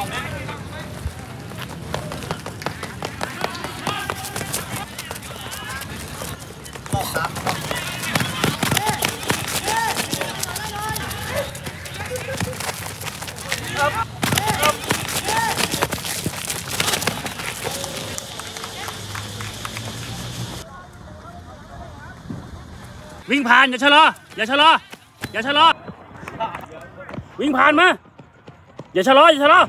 วิ่งผ่านอย่าชะลออย่าชะลออย่าชะลอวิ่งผ่านมา อย่าชะลออย่าชะลอ